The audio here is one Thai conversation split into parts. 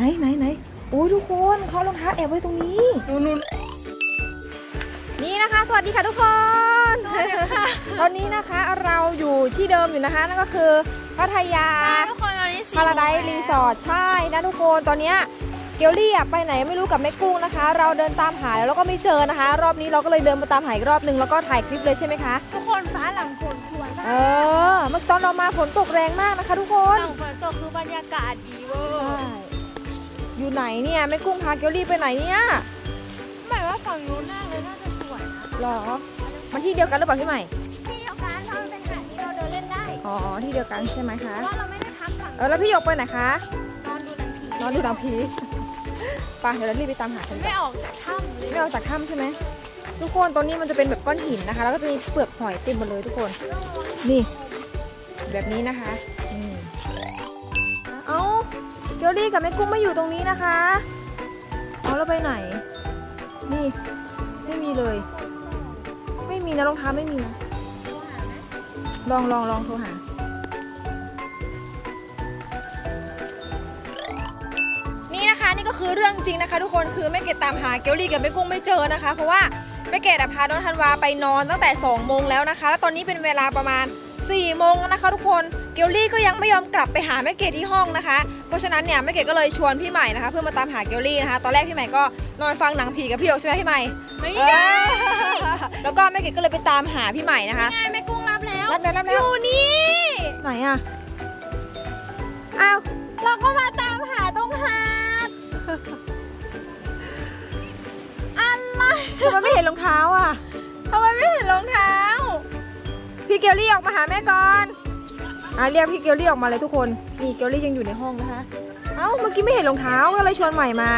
ไหนไหนไหนโอ้ยทุกคนเขาเอารองเท้าแอบไว้ตรงนี้นู่นนู่นนี่นะคะ สวัสดีค่ะทุกคนตอนนี้นะคะเราอยู่ที่เดิมอยู่นะคะ นั่นก็คือพัทยาทุกคนตอนนี้ที่พาราไดซ์รีสอร์ทใช่นะทุกคนตอนเนี้ยเกลลี่อะไปไหนไม่รู้กับแม่กุ้งนะคะ เราเดินตามหาแล้วเราก็ไม่เจอนะคะ รอบนี้เราก็เลยเดินมาตามหาอีกรอบนึงแล้วก็ถ่ายคลิปเลยใช่ไหมคะทุกคนฟ้าหลังฝนสวยเอมากเออเมื่อตอนเรามาฝนตกแรงมากนะคะ ทุกคนหลังฝนตกคือบรรยากาศดีเวอใช่ร์ อยู่ไหนเนี่ยแม่กุ้งพาเกลลี่ไปไหนเนี่ยหมายว่าฝั่งนู้นน่าเลยน่าจะสวยนะหรอ มันที่เดียวกันหรือเปล่าพี่ใหม่ ที่เดียวกันเราเป็นหาดที่เราเดินเล่นได้อ๋อที่เดียวกันใช่ไหมคะ เพราะว่าเราไม่ได้พักฝั่งเออแล้วพี่หยกไปไหนคะ นอนดูหนังผีนอนดูหนังผีไปเดี๋ยวเรารีบไปตามหากันไม่ออกจากถ้ำเลยไม่ออกจากถ้ำใช่ไหมทุกคนตรงนี้มันจะเป็นแบบก้อนหินนะคะ แล้วก็จะมีเปลือกหอยเต็มหมดเลยทุกคน นี่ แบบนี้นะคะอืมเอา เกลลี่กับแม่กุ้งไม่อยู่ตรงนี้นะคะเอาแล้วไปไหน นี่ ไม่มีเลย ไม่มีนะรองเท้าไม่มีนะลองลองลองโทรหานี่นะคะนี่ก็คือเรื่องจริงนะคะ ทุกคนคือแม่เกดตามหาเกลลี่กับแม่กุ้งไม่เจอนะคะ เพราะว่าแม่เกดพาน้องธันวาไปนอนตั้งแต่2โมงแล้วนะคะ แล้วตอนนี้เป็นเวลาประมาณ4โมงแล้วนะคะ ทุกคนเกลลี่ก็ยังไม่ยอมกลับไปหาแม่เกดที่ห้องนะคะ เพราะฉะนั้นเนี่ยแม่เกดก็เลยชวนพี่ใหม่นะคะ เพื่อมาตามหาเกลลี่นะคะ ตอนแรกพี่ใหม่ก็นอนฟังหนังผีกับพี่โยกใช่ไหมพี่ใหม่ไม่เออแล้วก็แม่เกดก็เลยไปตามหาพี่ใหม่นะคะง่ายแม่กุ้งรับแล้วรับแล้วรับอแล้วยู่นี่ไหนอะอ้าวเราก็มาตามหาตรงหาดอะไรทำไมไม่เห็นรองเท้าอะทำไมไม่เห็นรองเท้า พี่เกลลี่ออกมาหาแม่ก่อน อะเรียกพี่เกลลี่ออกมาเลยทุกคน นี่เกลลี่ยังอยู่ในห้องนะคะ เอ้าเมื่อกี้ไม่เห็นรองเท้าก็เลยชวนใหม่มา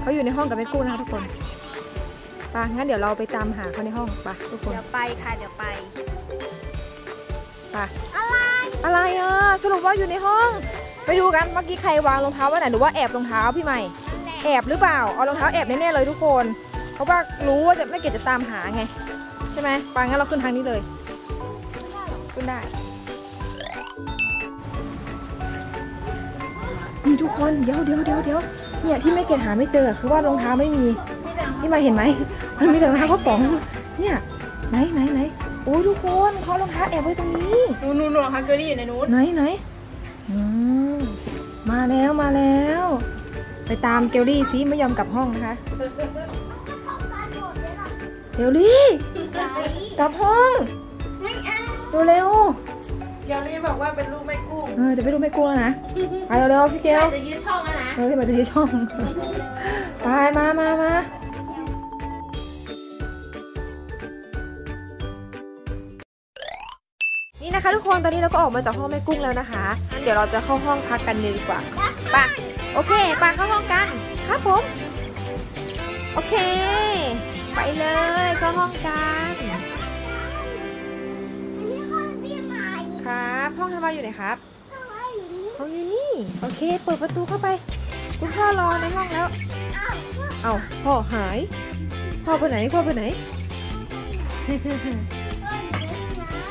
เขาอยู่ในห้องกับแม่กู้นะคะทุกคนไปงั้นเดี๋ยวเราไปตามหาเขาในห้องไปทุกคน เดี๋ยวไปค่ะเดี๋ยวไปไปอะไร อะไรอะสรุปว่าอยู่ในห้อง ไปดูกันเมื่อกี้ใครวางรองเท้าไว้ไหนหรือว่าแอบรองเท้าพี่ใหม่ แอบหรือเปล่า เอารองเท้าแอบแน่ๆเลยทุกคน เพราะว่ารู้ว่าจะไม่เกดจะตามหาไง ใช่ไหมปางั้นเราขึ้นทางนี้เลย ขึ้นได้นี่ทุกคนเดี๋ยวเดี๋ยวเดี๋ยวเดี๋ยวเนี่ยที่ไม่เกดหาไม่เจอคือว่ารองเท้าไม่มีนี่มาเห็นไหมมันมีแต่รองเท้ากระป๋องเนี่ยไหนไหนไหนโอ้ยทุกคนเขาเอารองเท้าแอบไว้ตรงนี้นู่นนู่นนู่นฮังเกอรี่อยู่ในนู้นไหนไหนอืมมาแล้วมาแล้ว ไปตามเกลลี่ซิไม่ยอมกลับห้องนะคะเกลลี่ กลับห้องเร็วเดี๋ยวนี้บอกว่าเป็นลูกแม่กุ้งๆเออจะไปดูแม่กุ้งแล้วนะไปเร็วๆพี่เกลจะยืดช่องแล้วนะเออที่มาจะที่ช่องไปมามามานี่นะคะทุกคนตอนนี้เราก็ออกมาจากห้องแม่กุ้งแล้วนะคะงั้นเดี๋ยวเราจะเข้าห้องพักกันเลยดีกว่าไปโอเคไปเข้าห้องกัน ครับผม โอเคไปเลยเข้า ห้องกันครับห้องทำไมอยู่ไหนครับห้องอยู่นี่ โอเค เปิดประตูเข้าไป คุณพ่อรอในห้องแล้ว เอาพ่อหาย พ่อไปไหน พ่อไปไหน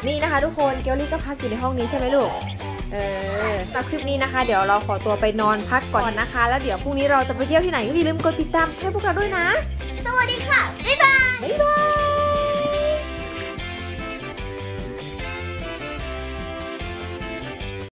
นี่นะคะทุกคน เกลลี่ก็พักอยู่ในห้องนี้ใช่ไหมลูก เออสำหรับคลิปนี้นะคะ เดี๋ยวเราขอตัวไปนอนพักก่อนนะคะ แล้วเดี๋ยวพรุ่งนี้เราจะไปเที่ยวที่ไหนก็อย่าลืมกดติดตามให้พวกเราด้วยนะ สวัสดีค่ะ บ๊ายบายบ๊ายบาย